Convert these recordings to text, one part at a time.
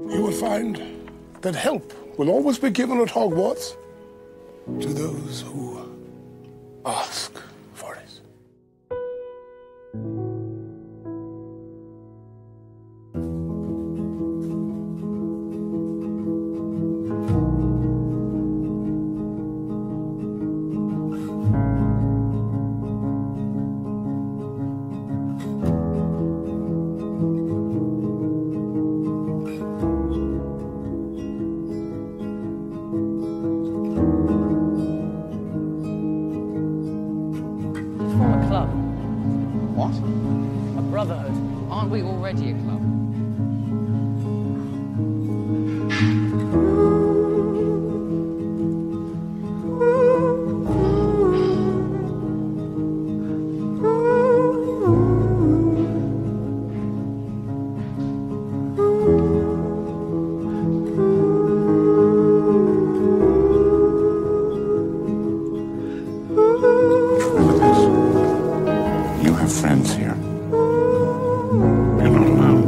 You will find that help will always be given at Hogwarts to those who ask club. What? A brotherhood. Aren't we already a club? Have friends here. You're not alone.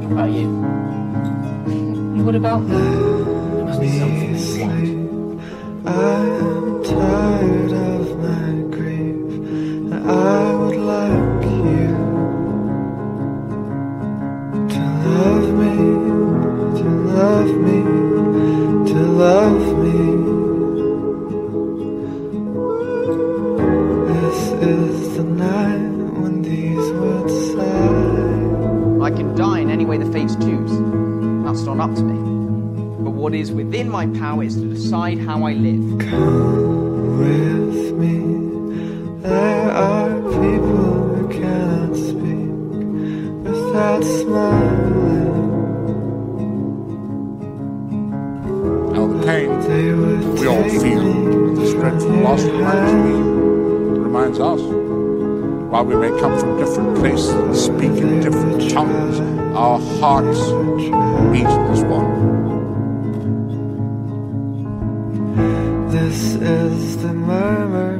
What about you? What about me? There must be something that you want. I'm tired of my grief. I would like you to love me, to love me, to love me. The night when these words sigh. I can die in any way the fates choose. That's not up to me. But what is within my power is to decide how I live. Come with me. There are people who cannot speak without smiling. Now the pain we all feel me this dreadful from loss your reminds me, hand. reminds us. While we may come from different places and speak in different tongues, our hearts meet as one. This is the murmur.